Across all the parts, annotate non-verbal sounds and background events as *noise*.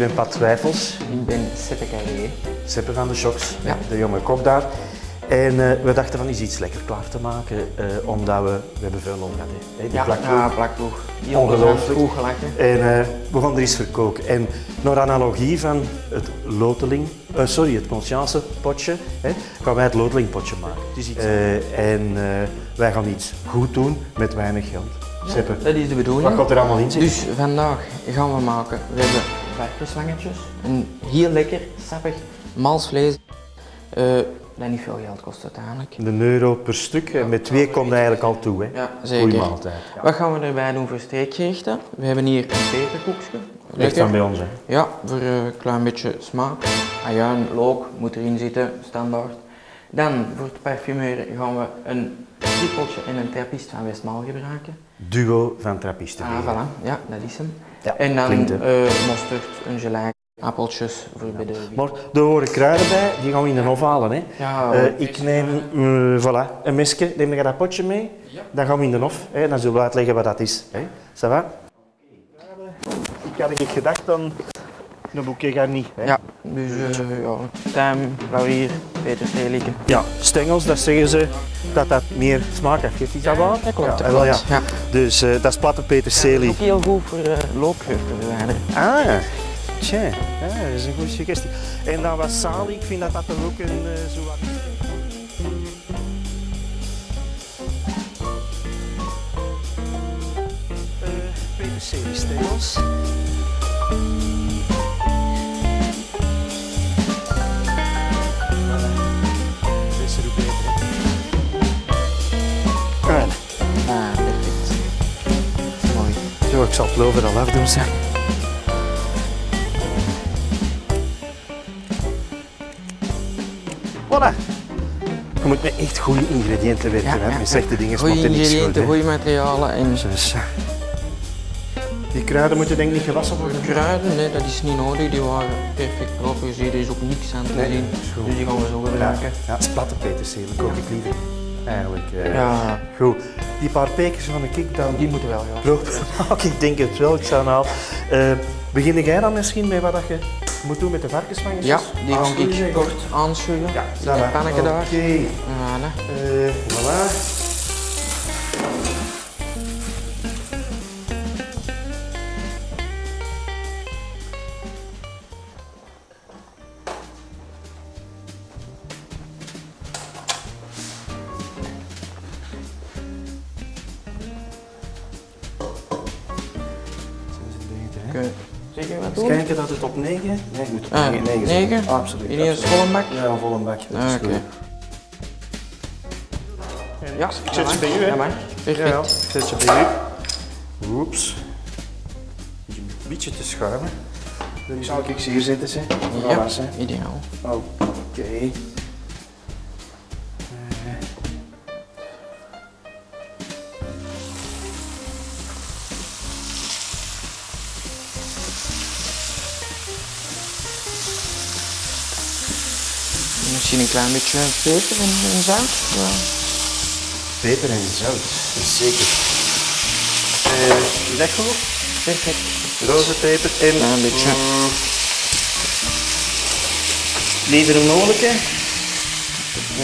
Ben Pat Twijfels, Ik ben Seppe Carrier. Seppe van de Shocks, Ja. de jonge kok daar. En eh, we dachten van eens iets lekker klaar te maken, eh, omdat we, we hebben veel om gehad. Hè, die Ja, plakploeg. ja, plakploeg. Die Ongelooflijk. goed. En eh, we gaan er eens verkoken. En naar analogie van het loteling, sorry, het conscience potje, hè, gaan wij het lotelingpotje maken. Het is iets- en wij gaan iets goed doen met weinig geld. Seppe, Dat is de wat bedoeling. gaat er allemaal in zitten? Dus vandaag gaan we maken, we hebben varkenswangetjes. Een heel lekker, sappig, mals vlees. Eh, dat niet veel geld kost uiteindelijk. Een euro per stuk. En met twee komt eigenlijk al toe. Hè. Ja, Goeie zeker. maaltijd. Ja. Wat gaan we erbij doen voor streekgerechten? We hebben hier een peperkoekje. Echt van bij ons. Hè. Ja, voor een klein beetje smaak. Ajuin, look moet erin zitten, standaard. Dan voor het parfumeren gaan we een trippeltje en een trappist van Westmaal gebruiken. Duo van trappisten. Ah, voilà. Ja, dat is hem. Ja, en dan klinkt, eh, mosterd, een gelei, appeltjes voor bij de Maar er horen kruiden bij, die gaan we in de hof halen. Hè. Ja, Eh, ik neem eh, voilà, een mesje, neem je dat potje mee, Ja. dan gaan we in de hof. Hè. Dan zullen we uitleggen wat dat is. Hè. Ça va? Ik had ik gedacht dan een boekje garni. Hè. Ja, dus eh ja, tijm, peterselie. Ja, stengels, dat zeggen ze dat dat meer smaak heeft. Is dat waar? Dat klopt, Ja, dat wel, klopt. ja. Ja. Dus eh, dat is platte peterselie. Ook heel goed voor uh, loopgeur te verwijderen. Ah, tja, ja, dat is een goede suggestie. En dan wat salie, ik vind dat dat er ook een eh, zo wat... Uh, Peterseliestengels. Dat Zo, ik zal het lover al afdoen zijn. Voilà. Je moet met echt goede ingrediënten werken. hè. Met slechte dingen smaakt niks goed. ingrediënten, hè. goede materialen en Zo. Die kruiden moeten denk ik niet gewassen worden. kruiden, nee, dat is niet nodig. Die waren perfect proper. Je ziet, er is ook niks aan te Nee, zien. Dus die gaan we zo Ja, gebruiken. ja, het is platte peterselie, kook ik liever. Eigenlijk. eh. Ja, Goed. Die paar pekers van de kik dan die moeten wel gaan. proper maken. Ik denk het wel, ik zou nou... Eh, begin jij dan misschien met wat dat je moet doen met de varkensvangetjes? Ja, die ga ik kort aanschuiven. Ja, een pannetje daar. Oké. Voilà. Eh, voilà. Doen? Kijken dat het op 9? Nee, het moet op Ah, 9, 9 negen? Absoluut. In een absoluut. volle bak? Ja, een volle bak. Dat Ah, is Oké. goed. Ja, Ik zet ze bij u, hè? Ja, maar. Ik zet ze bij u. Oeps. Een beetje te schuimen. Dan zou ik hier zetten, zeg. Ja, ideaal. Oké. Eh. Een klein beetje peper en, en zout. Ja. Peper en zout, zeker. Eh, is dat goed? Perfect. Roze peper en... Klein beetje. Mm, liever een mogelijke.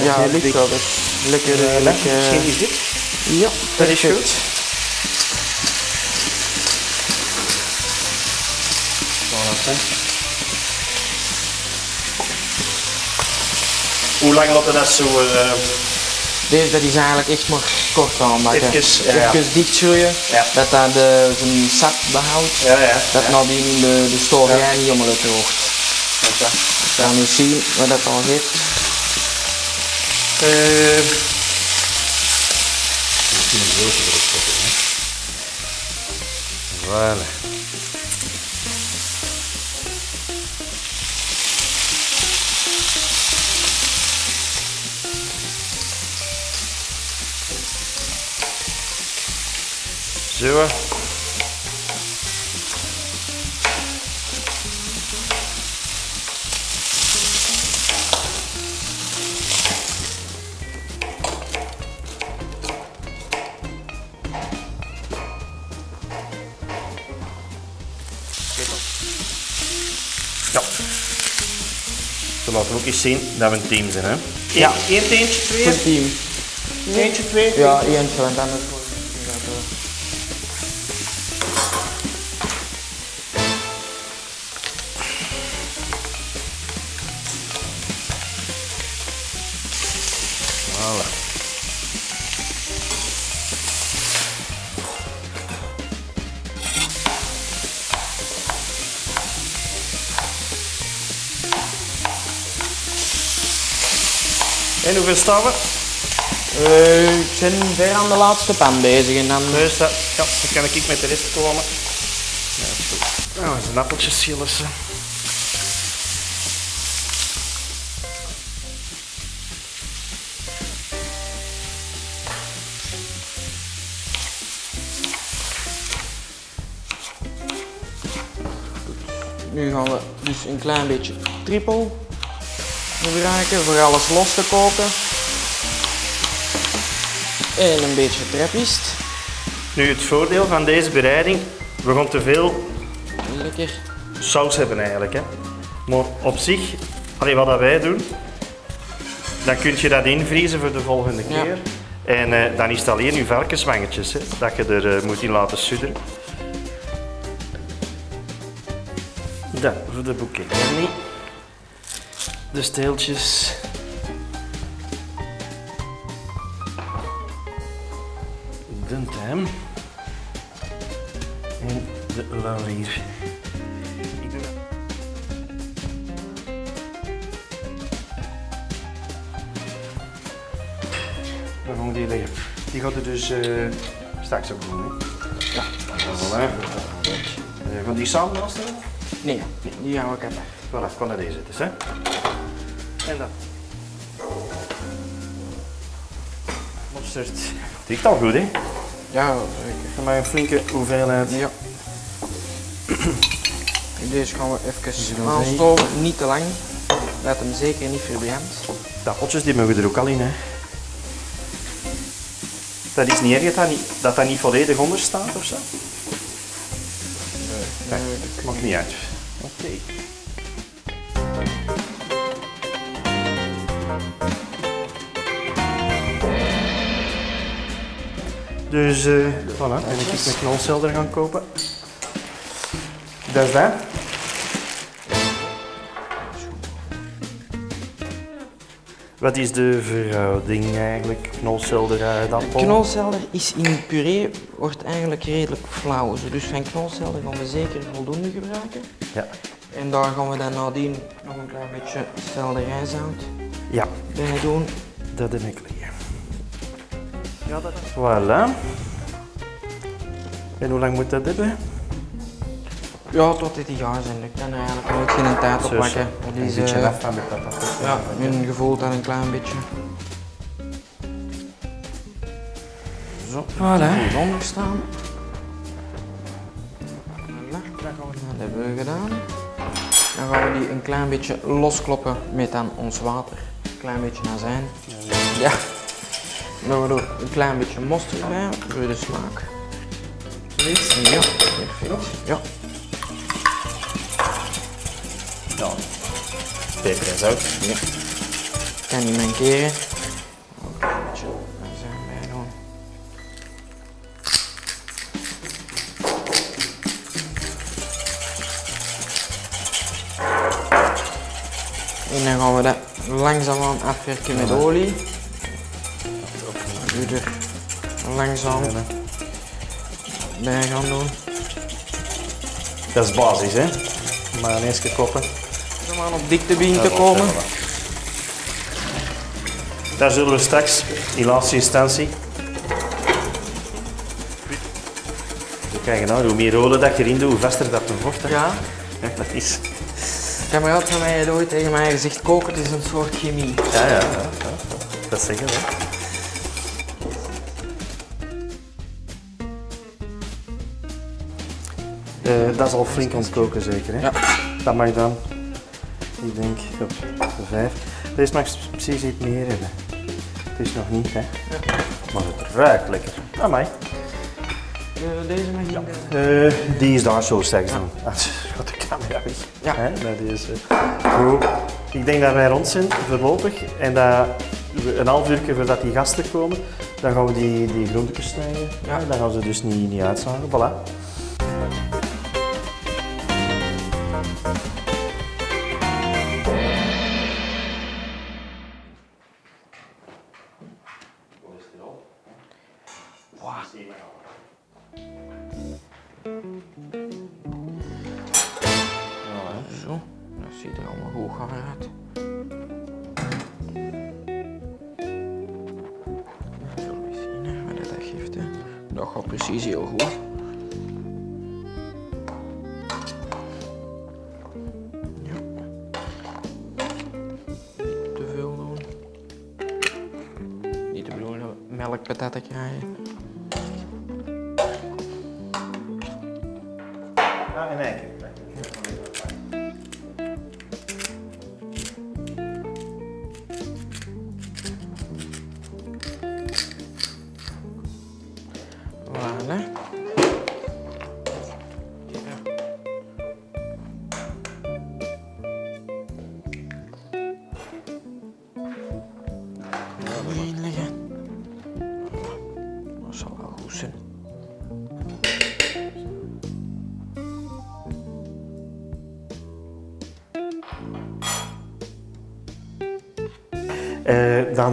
Ja, dus Lekker, Eh, eh, lekker. Misschien is dit. Ja, Dat is perfect. goed. Voilà, Hoe lang laten we dat zo... eh, Deze dat is eigenlijk echt maar kort aanbakken. Even, ja, ja. Even dichtschroeien, Ja. dat dat de, zijn sap behoudt. ja, ja. Dat ja. nadien in de, de stoverij niet omhoog droogt. Kijk dat. We gaan nu zien wat dat al. Eh, zetten, hè. Voilà. Zo. Ja. laten laten ook eens zien dat we een team zijn, hè? Ja. één teentje, twee. Een team. Eentje, twee. Ja, eentje, want het. Voilà. En hoeveel staan we? Eh, ik ben ver aan de laatste pan bezig en dan... Dus dat, ja, dan kan ik met de rest komen. Ja, dat is goed. Nou, eens een appeltje schillen. Nu gaan we dus een klein beetje triple gebruiken voor alles los te koken. En een beetje trappist. Nu, het voordeel van deze bereiding, we gaan te veel Lekker. saus hebben eigenlijk. Hè. Maar op zich, allee, wat dat wij doen, dan kun je dat invriezen voor de volgende Ja. keer. En eh, dan is het alleen je varkenswangetjes hè, dat je er eh, moet in laten sudderen. Dan voor de. Ernie. De steeltjes. De tijm. En de laurier. Ik doe dat. Dan gaan we die leggen. Die gaat er dus eh, straks ook doen. Hè? Ja. Voilà. Eh, gaan die samen afstellen? Nee, die gaan we kappen. Voilà, ik kan naar deze zetten. Hè? En dan. Mosterd. Het al goed, hè? Ja, zeker. Ga maar een flinke hoeveelheid. Ja. Deze gaan we even Zo aanstoven, niet te lang. Laat hem zeker niet verbrandt. De appeltjes die mogen er ook al in. Hè. Dat is niet erg dat dat niet, dat, dat niet volledig onder staat of zo? Nee, maakt niet uit. Dus eh voilà, en ik mijn knolselder gaan kopen. Dat is dat. Wat is de verhouding eigenlijk? Knolselder uit appel? Knolselder is in puree, wordt eigenlijk redelijk flauw. Dus van knolselder gaan we zeker voldoende gebruiken. Ja. En daar gaan we dan nadien nog een klein beetje selderijzout ja, bij doen. dat heb ik. Ja, dat Voilà. En hoe lang moet dat hebben? Ja, tot dit jaar zijn. Ik kan eigenlijk nooit geen tijd op Zo, zo. pakken. Dat Een is, beetje eh, af van patat. Ja, mijn gevoel dan een klein beetje. Zo, voilà. Hieronder staan. Voilà. Dat hebben we gedaan. Dan gaan we die een klein beetje loskloppen met dan ons water. Een klein beetje azijn. Ja. Dan gaan we er een klein beetje mosterd bij, voor de smaak. Zoiets. Ja, perfect. Ja. Ja. Peper en zout. Ja. Kan niet mankeren. En dan gaan we dat langzaamaan afwerken met olie. Nu er langzaam bij gaan doen. Dat is basis, hè? Maar ineens koppen. Om aan op dikte begint te komen. Daar zullen we straks, in laatste instantie. We krijgen nou, hoe meer olie dat je erin doet, hoe vaster dat een vocht. hè. Ja, Ja, dat is. een kameraad van mij ooit tegen mij gezegd, koken is een soort chemie. Ja, ja, ja. ja. Dat zeggen we. Eh, dat is al flink ontkoken zeker, hè? Ja. Dat mag dan, ik denk, op de vijf. Deze mag precies iets meer hebben. Het is nog niet, hè? Maar het ruikt lekker. Amai. De- deze mag hier. Eh, die is daar zo straks dan. Ah, Gaat de camera weg. Ja. Hè, bij deze. Goed. Ik denk dat wij rond zijn voorlopig. En dat we een half uur voordat die gasten komen, dan gaan we die, die groentjes snijden. Ja. Dan gaan ze dus niet, niet uitzagen. Voilà. Zo, dat ziet er allemaal gaar uit. Zullen we eens zien hè, wat dat. Hè. Dat gaat precies heel goed. Ja. Niet te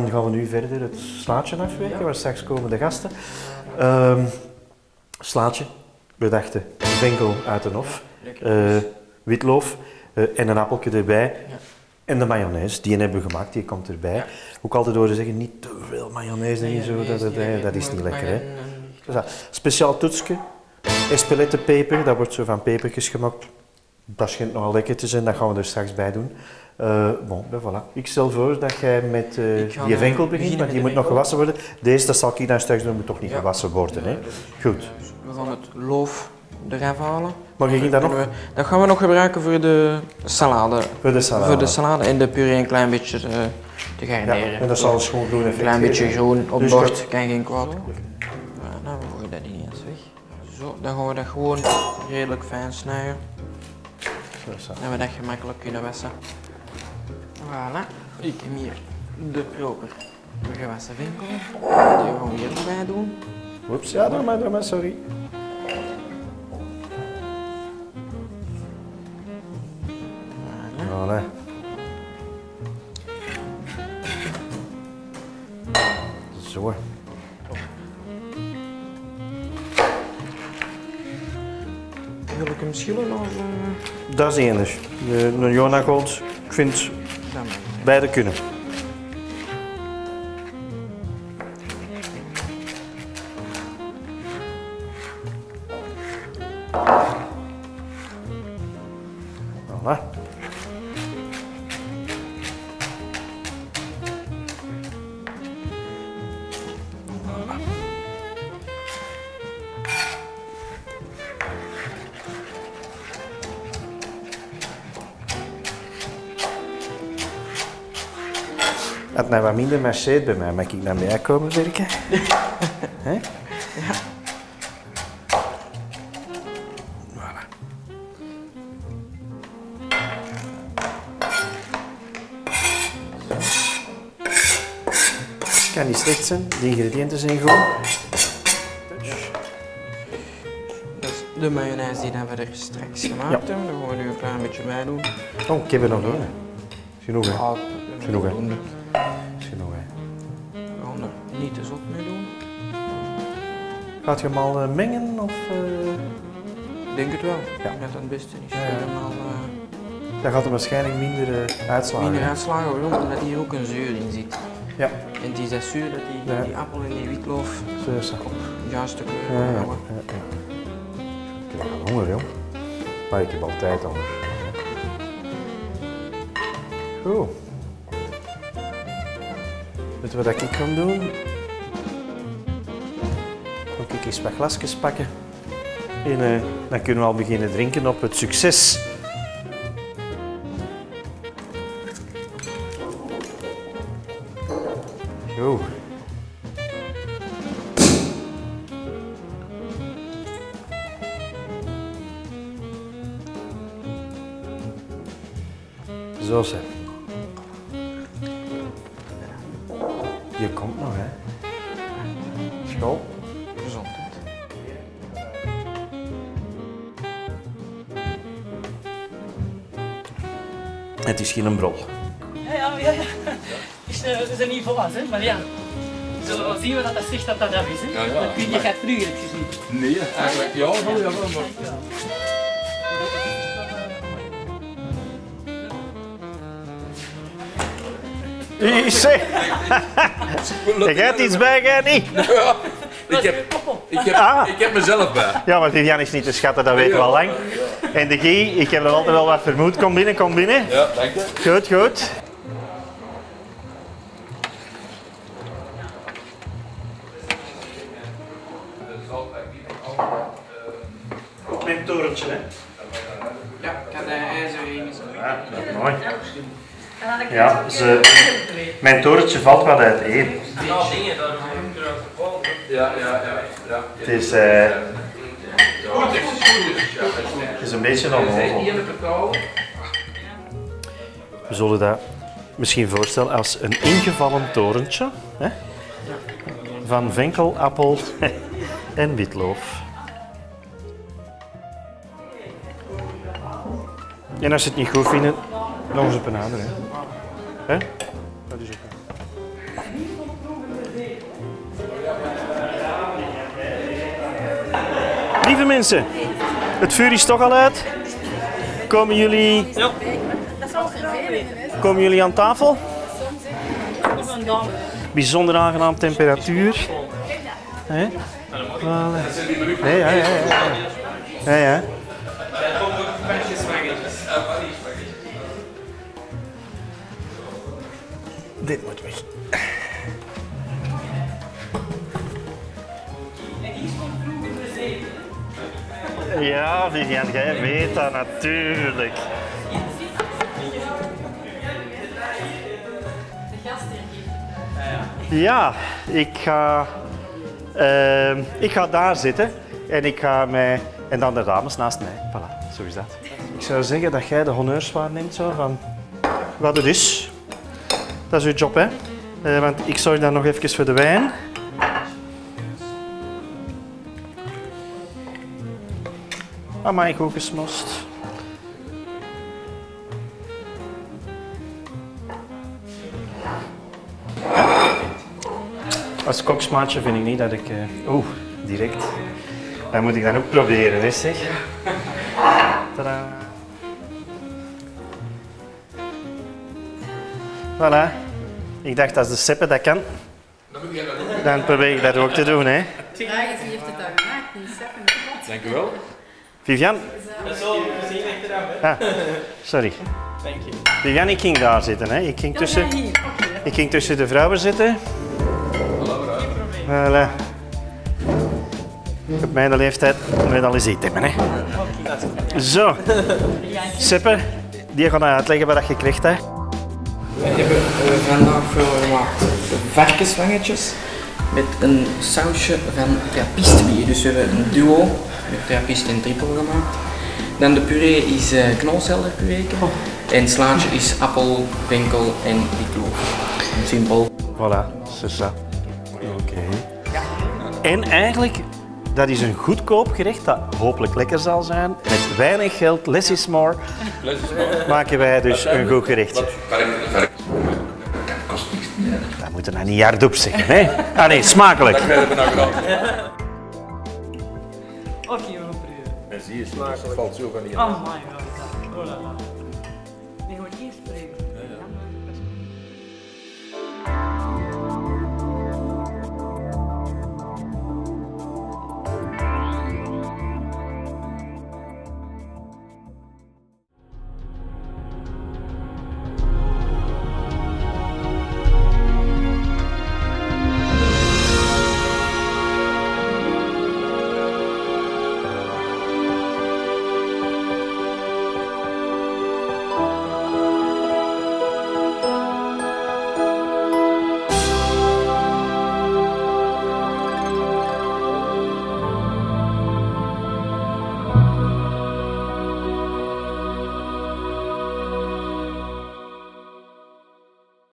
Dan gaan we nu verder het slaatje afwerken, waar straks komen de gasten. Ehm, slaatje, we dachten venkel uit de hof, eh, witloof eh, en een appeltje erbij. Ja. En de mayonaise, die hebben we gemaakt, die komt erbij. Ja. Ook altijd horen zeggen, niet te veel mayonaise en zo, dat, dat, dat, dat is niet lekker. Hè? Dus dat, speciaal toetsje, espelettenpeper, dat wordt zo van pepertjes gemaakt. Dat schijnt nogal lekker te zijn, dat gaan we er straks bij doen. Eh bon, ben voilà. Ik stel voor dat jij met eh, Ik ga, die eh, venkel begint, want die moet nog gewassen worden. Deze, dat zal ik dan straks doen, moet toch niet Ja. gewassen worden. Hè? Goed. We gaan het loof eraf halen. Maar je ging dat nog we- dat gaan we nog gebruiken voor de salade. voor de salade. Voor de salade en de puree een klein beetje eh, te ja, garneren. en dat zal ons gewoon groen effect Een klein beetje groen op Dus bord, dat- kan geen kwaad. Ja, nou, we gooien dat niet eens weg. Zo, dan gaan we dat gewoon redelijk fijn snijden. Dat we dat gemakkelijk kunnen wassen. Voilà. Ik heb hier de proper gewassen winkel. Die gaan we hier erbij doen. Oeps, ja, doe maar, doe maar, sorry. Voilà. Voilà. Zo. Wil ik hem schillen of... eh, Dat is enig. De, een Jona Gold, ik vind beide kunnen. Minder marcheert bij mij, mag ik naar mij komen werken? *laughs* Hè? Voilà. Kan niet slecht zijn, de ingrediënten zijn goed. Dat is de mayonaise die we er straks gemaakt Ja. hebben. Daar gaan we nu een klein beetje bij doen. Oh, ik heb er nog één. Genoeg, hè? Genoeg, hè? Gaat je hem al eh, mengen? Of, eh? Ik denk het wel. Ja. Dat het het beste is. Ja, ja. Helemaal eh, Dan gaat er waarschijnlijk minder uitslagen. minder uitslagen, waarom? Omdat hier ook een zuur in zit. Ja, En het is dat zuur dat die, Ja. die appel en die witloof zo is dat. juist de kleur Ja, ja. Ik heb wel honger, joh. Maar ik heb altijd honger. Goed. Weet je wat ik ga doen? eens wat glasjes pakken. En uh, dan kunnen we al beginnen drinken op het succes. Zo. Zo ze. Je komt nog, hè? School. Het is geen brol. Ja, ja, ja. ja. Dus, eh, we zijn niet volwassen, hè? maar ja. We zullen wel zien wat dat zegt dat dat dat is. Hè? Ja, ja. Dat kun je gaat vroeger het gezien. Nee, eigenlijk ja, wel, ja, wel, maar... Wie zeg? Je hebt iets bij, jij niet? Ik heb, ik, heb, Ah. ik heb mezelf bij. Ja, maar Vivian is niet te schatten, dat weten we al lang. En de Guy, ik heb er altijd wel wat vermoed. Kom binnen, kom binnen. Ja, dank je. Goed, goed. Mijn torentje, hè? Ja, ik had de. Ja, dat is mooi. Ja, ze, mijn torentje valt wat uiteen. Ja, ja, ja. ja. Het is, eh, het is een beetje een. We zullen dat misschien voorstellen als een ingevallen torentje. Hè? Van venkel, appel *laughs* en witloof. En als ze het niet goed vinden, nog eens op een ander. Hè? Lieve mensen, het vuur is toch al uit. Komen jullie, Ja, komen jullie aan tafel? Bijzonder aangenaam temperatuur. Hè? Nee, ja, ja, ja. ja. ja, ja. Dit Ja, Vivian, jij weet dat natuurlijk. Ja, ik ga, ehm, ik ga daar zitten en ik ga mij, en dan de dames naast mij. Voilà, zo is dat. Ik zou zeggen dat jij de honneurs waarneemt zo van wat het is. Dat is uw job, hè? Eh, want ik zorg dan nog even voor de wijn. Amai, goed gesmost. Als koksmaatje vind ik niet dat ik... eh, Oeh, direct. Dat moet ik dan ook proberen, hè, zeg. *laughs* Tadaa. Voilà. Ik dacht, als de seppe dat kan, dan probeer ik dat ook te doen, hè. Ja, je heeft het daar gemaakt, niet zakken. Dank u wel. Vivian? Ah, sorry. Vivian, ik ging daar zitten, hè. Ik ging tussen, ik ging tussen de vrouwen zitten. Voilà. Op mijn leeftijd moet je al eens eten hebben, hè. Zo. Seppe, die gaat uitleggen wat je krijgt, hè. We hebben eh, vandaag voor gemaakt varkenswangetjes met een sausje van trappistbier. Dus we hebben een duo trappist en trippel gemaakt. Dan de puree is eh knolselderpuree en slaatje is appel, winkel en witloof. Simpel. Voilà, c'est ça. Oké. En eigenlijk, dat is een goedkoop gerecht dat hopelijk lekker zal zijn. Met weinig geld, less is more, maken wij dus een goed gerechtje. Kost niks meer. Dat moet je nou niet hardop zeggen, hè? Ah nee, smakelijk. Dat zie je, het valt zo van die Oh my god. Oh la la.